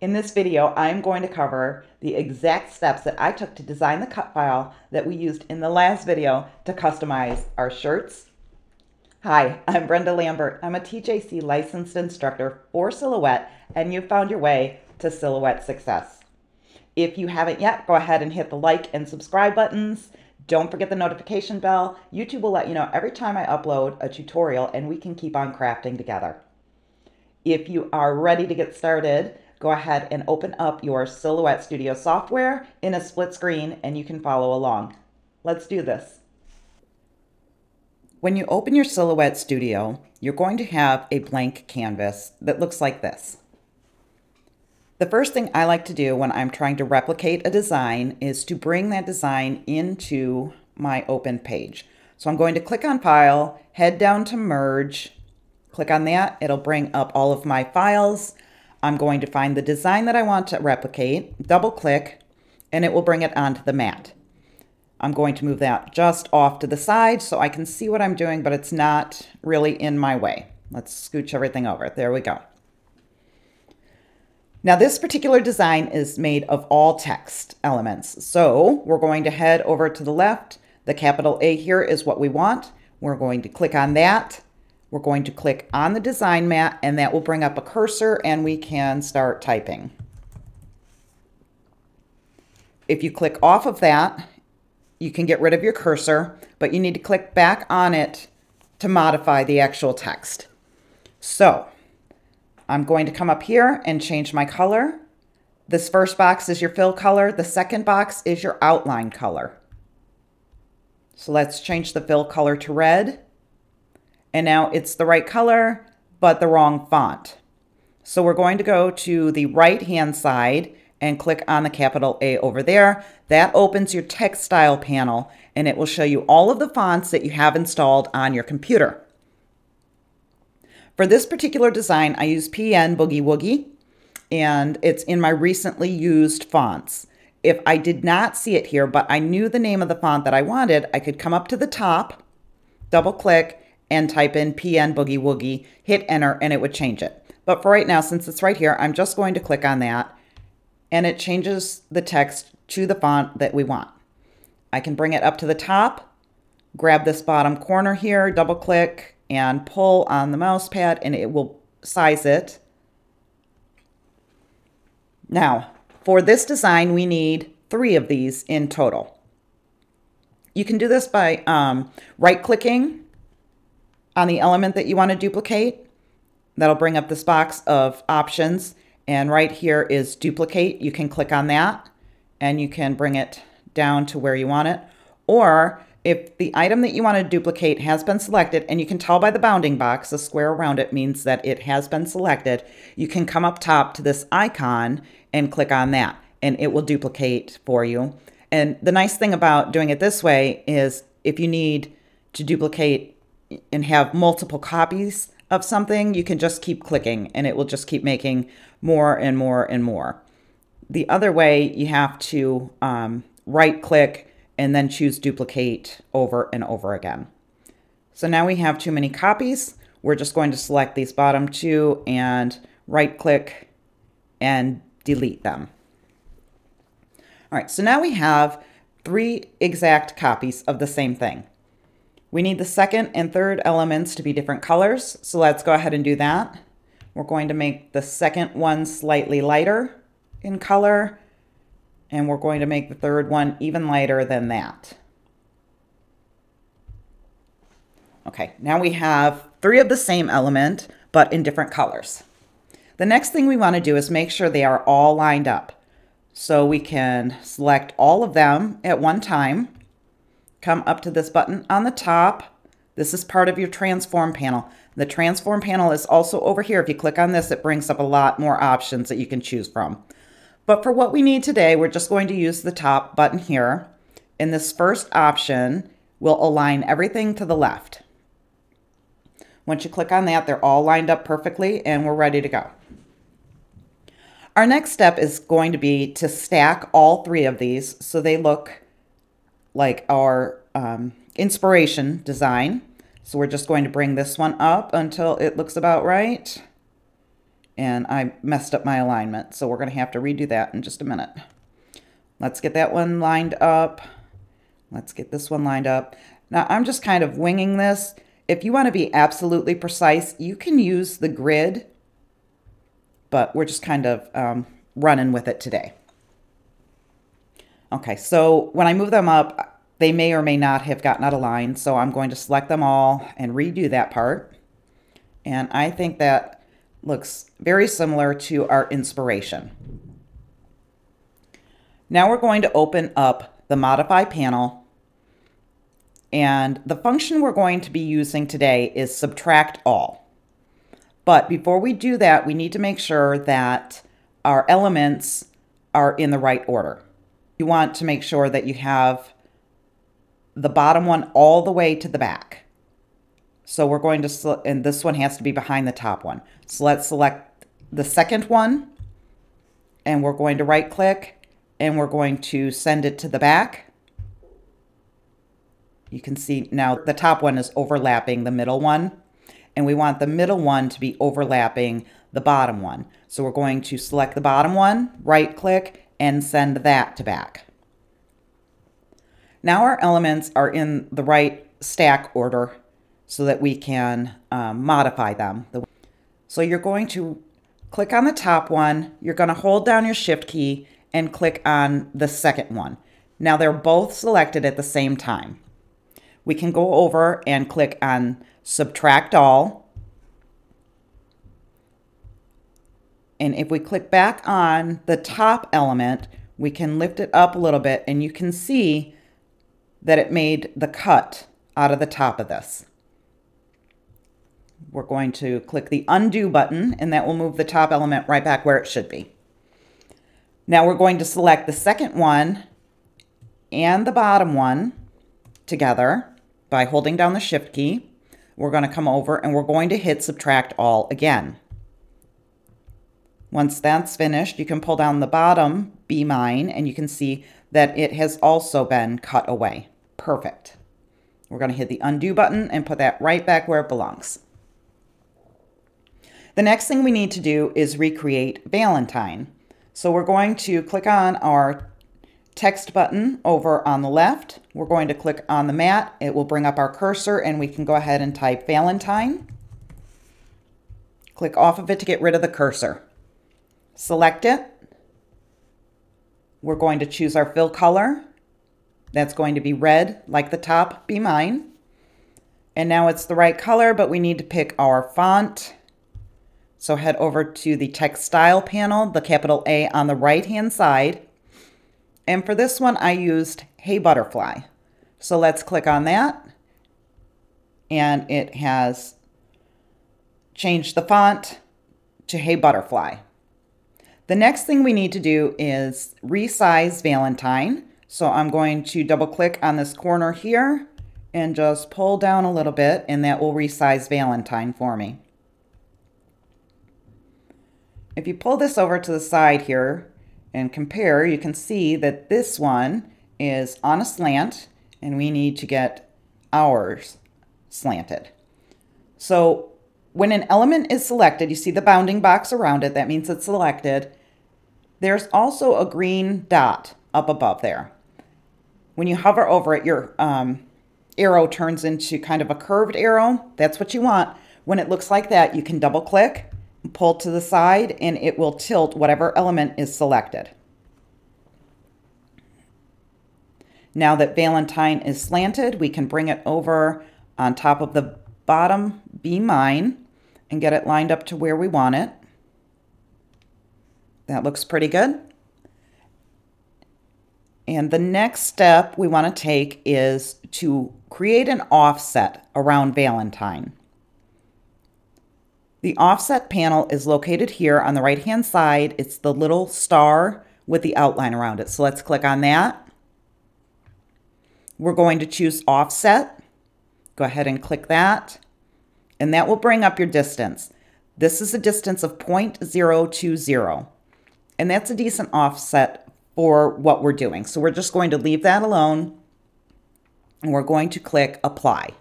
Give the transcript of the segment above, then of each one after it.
In this video, I'm going to cover the exact steps that I took to design the cut file that we used in the last video to customize our shirts. Hi, I'm Brenda Lambert. I'm a TJC licensed instructor for Silhouette, and you've found your way to Silhouette Success. If you haven't yet, go ahead and hit the like and subscribe buttons. Don't forget the notification bell. YouTube will let you know every time I upload a tutorial, and we can keep on crafting together. If you are ready to get started, go ahead and open up your Silhouette Studio software in a split screen and you can follow along. Let's do this. When you open your Silhouette Studio, you're going to have a blank canvas that looks like this. The first thing I like to do when I'm trying to replicate a design is to bring that design into my open page. So I'm going to click on File, head down to Merge, click on that. It'll bring up all of my files. I'm going to find the design that I want to replicate, double click, and it will bring it onto the mat. I'm going to move that just off to the side so I can see what I'm doing, but it's not really in my way. Let's scooch everything over. There we go. Now this particular design is made of all text elements. So we're going to head over to the left. The capital A here is what we want. We're going to click on that. We're going to click on the design mat and that will bring up a cursor and we can start typing. If you click off of that, you can get rid of your cursor, but you need to click back on it to modify the actual text. So I'm going to come up here and change my color. This first box is your fill color. The second box is your outline color. So let's change the fill color to red. And now it's the right color, but the wrong font. So we're going to go to the right-hand side and click on the capital A over there. That opens your text style panel and it will show you all of the fonts that you have installed on your computer. For this particular design, I use PN Boogie Woogie and it's in my recently used fonts. If I did not see it here, but I knew the name of the font that I wanted, I could come up to the top, double click, and type in PN Boogie Woogie, hit enter, and it would change it. But for right now, since it's right here, I'm just going to click on that, and it changes the text to the font that we want. I can bring it up to the top, grab this bottom corner here, double click, and pull on the mouse pad, and it will size it. Now, for this design, we need three of these in total. You can do this by um, right-clicking on the element that you want to duplicate. That'll bring up this box of options. And right here is duplicate. You can click on that and you can bring it down to where you want it. Or if the item that you want to duplicate has been selected, and you can tell by the bounding box, the square around it means that it has been selected, you can come up top to this icon and click on that, and it will duplicate for you. And the nice thing about doing it this way is if you need to duplicate and have multiple copies of something, you can just keep clicking and it will just keep making more and more and more. The other way, you have to um, right click and then choose duplicate over and over again. So now we have too many copies. We're just going to select these bottom two and right click and delete them. All right, so now we have three exact copies of the same thing. We need the second and third elements to be different colors, so let's go ahead and do that. We're going to make the second one slightly lighter in color, and we're going to make the third one even lighter than that. Okay, now we have three of the same element, but in different colors. The next thing we want to do is make sure they are all lined up. So we can select all of them at one time come up to this button on the top. This is part of your transform panel. The transform panel is also over here. If you click on this, it brings up a lot more options that you can choose from. But for what we need today, we're just going to use the top button here. In this first option, we'll align everything to the left. Once you click on that, they're all lined up perfectly and we're ready to go. Our next step is going to be to stack all three of these so they look like our um, inspiration design. So we're just going to bring this one up until it looks about right. and I messed up my alignment. So we're going to have to redo that in just a minute. Let's get that one lined up. Let's get this one lined up. Now I'm just kind of winging this. If you want to be absolutely precise, you can use the grid, but we're just kind of um, running with it today. Okay, so when I move them up, they may or may not have gotten out of line, so I'm going to select them all and redo that part. And I think that looks very similar to our inspiration. Now we're going to open up the Modify panel. And the function we're going to be using today is subtract all. But before we do that, we need to make sure that our elements are in the right order. You want to make sure that you have the bottom one all the way to the back. So we're going to, and this one has to be behind the top one. So let's select the second one and we're going to right click and we're going to send it to the back. You can see now the top one is overlapping the middle one and we want the middle one to be overlapping the bottom one. So we're going to select the bottom one, right click and send that to back. Now our elements are in the right stack order so that we can um, modify them. So you're going to click on the top one, you're going to hold down your shift key and click on the second one. Now they're both selected at the same time. We can go over and click on subtract all. And if we click back on the top element, we can lift it up a little bit and you can see that it made the cut out of the top of this we're going to click the undo button and that will move the top element right back where it should be. Now we're going to select the second one and the bottom one together by holding down the shift key. We're going to come over and we're going to hit subtract all again. Once that's finished, you can pull down the bottom Be Mine and you can see that it has also been cut away. Perfect. We're going to hit the undo button and put that right back where it belongs. The next thing we need to do is recreate Valentine. So we're going to click on our text button over on the left. We're going to click on the mat. It will bring up our cursor and we can go ahead and type Valentine. Click off of it to get rid of the cursor. Select it. We're going to choose our fill color. That's going to be red like the top be mine. And now it's the right color, but we need to pick our font. So head over to the text style panel, the capital A on the right hand side. And for this one, I used Hey Butterfly. So let's click on that. And it has changed the font to Hey Butterfly. The next thing we need to do is resize Valentine. So I'm going to double click on this corner here and just pull down a little bit and that will resize Valentine for me. If you pull this over to the side here and compare, you can see that this one is on a slant and we need to get ours slanted. So when an element is selected, you see the bounding box around it, that means it's selected. There's also a green dot up above there. When you hover over it, your um, arrow turns into kind of a curved arrow. That's what you want. When it looks like that, you can double click pull to the side and it will tilt whatever element is selected. Now that Valentine is slanted, we can bring it over on top of the bottom Be Mine and get it lined up to where we want it. That looks pretty good. And the next step we want to take is to create an offset around Valentine. The offset panel is located here on the right hand side. It's the little star with the outline around it. So let's click on that. We're going to choose offset. Go ahead and click that. And that will bring up your distance. This is a distance of 0.020. And that's a decent offset for what we're doing. So we're just going to leave that alone. And we're going to click apply.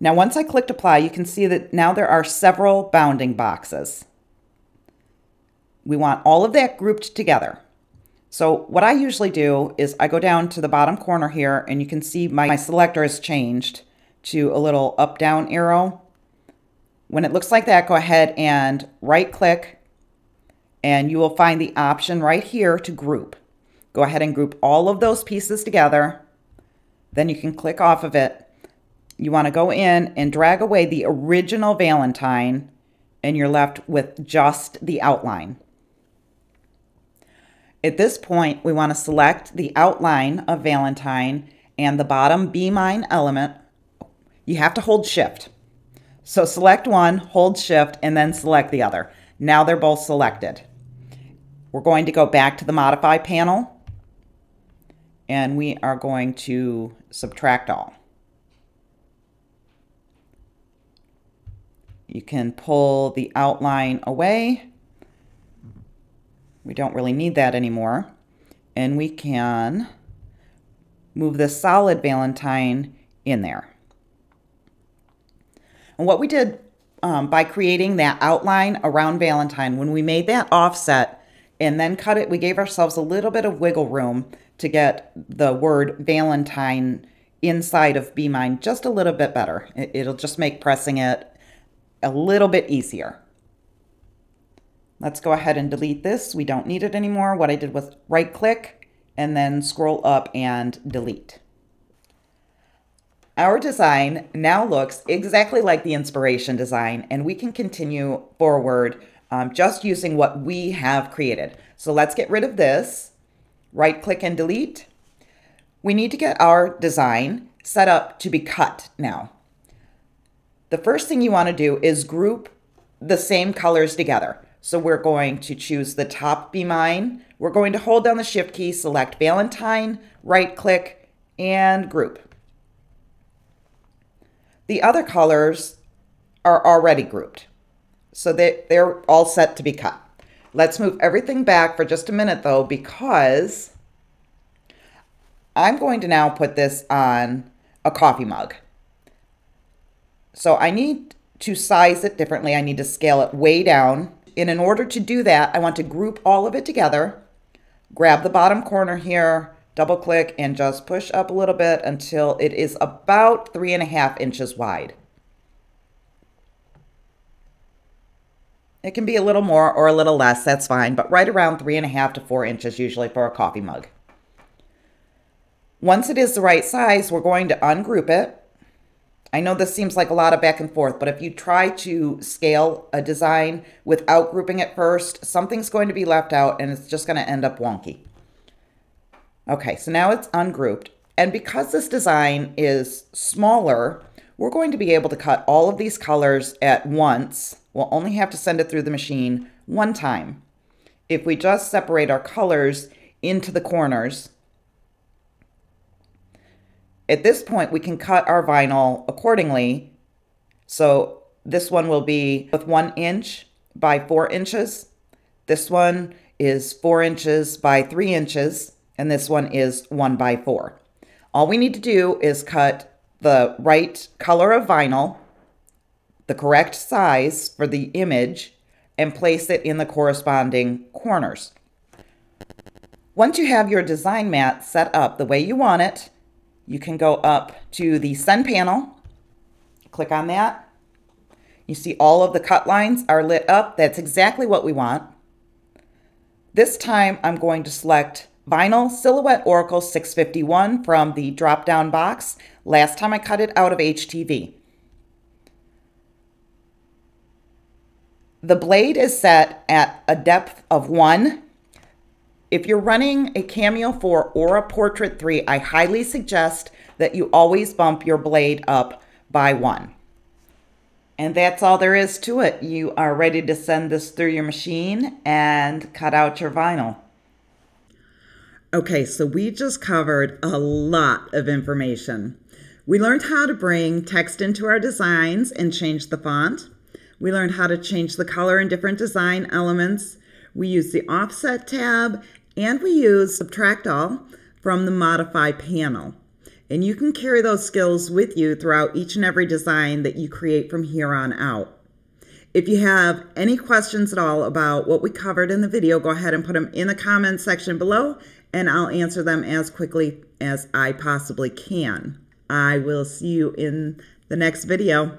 Now, once I clicked apply, you can see that now there are several bounding boxes. We want all of that grouped together. So what I usually do is I go down to the bottom corner here and you can see my, my selector has changed to a little up down arrow. When it looks like that, go ahead and right click and you will find the option right here to group. Go ahead and group all of those pieces together. Then you can click off of it. You want to go in and drag away the original Valentine and you're left with just the outline. At this point, we want to select the outline of Valentine and the bottom Be Mine element. You have to hold shift. So select one, hold shift, and then select the other. Now they're both selected. We're going to go back to the modify panel and we are going to subtract all. You can pull the outline away we don't really need that anymore. And we can move the solid Valentine in there. And what we did um, by creating that outline around Valentine, when we made that offset and then cut it, we gave ourselves a little bit of wiggle room to get the word Valentine inside of Be Mine just a little bit better. It'll just make pressing it a little bit easier. Let's go ahead and delete this. We don't need it anymore. What I did was right click and then scroll up and delete. Our design now looks exactly like the inspiration design and we can continue forward um, just using what we have created. So let's get rid of this, right click and delete. We need to get our design set up to be cut now. The first thing you want to do is group the same colors together. So we're going to choose the top Be Mine. We're going to hold down the Shift key, select Valentine, right click, and group. The other colors are already grouped. So they, they're all set to be cut. Let's move everything back for just a minute though, because I'm going to now put this on a coffee mug. So I need to size it differently. I need to scale it way down and in order to do that, I want to group all of it together, grab the bottom corner here, double click, and just push up a little bit until it is about three and a half inches wide. It can be a little more or a little less, that's fine, but right around three and a half to four inches usually for a coffee mug. Once it is the right size, we're going to ungroup it I know this seems like a lot of back and forth, but if you try to scale a design without grouping it first, something's going to be left out and it's just going to end up wonky. Okay, so now it's ungrouped. And because this design is smaller, we're going to be able to cut all of these colors at once. We'll only have to send it through the machine one time. If we just separate our colors into the corners, at this point, we can cut our vinyl accordingly. So this one will be with one inch by four inches. This one is four inches by three inches, and this one is one by four. All we need to do is cut the right color of vinyl, the correct size for the image, and place it in the corresponding corners. Once you have your design mat set up the way you want it, you can go up to the Send panel, click on that. You see all of the cut lines are lit up. That's exactly what we want. This time I'm going to select Vinyl Silhouette Oracal 651 from the drop-down box. Last time I cut it out of HTV. The blade is set at a depth of 1 if you're running a Cameo 4 or a Portrait 3, I highly suggest that you always bump your blade up by one. And that's all there is to it. You are ready to send this through your machine and cut out your vinyl. Okay, so we just covered a lot of information. We learned how to bring text into our designs and change the font. We learned how to change the color in different design elements. We used the offset tab and we used subtract all from the modify panel. And you can carry those skills with you throughout each and every design that you create from here on out. If you have any questions at all about what we covered in the video, go ahead and put them in the comments section below and I'll answer them as quickly as I possibly can. I will see you in the next video.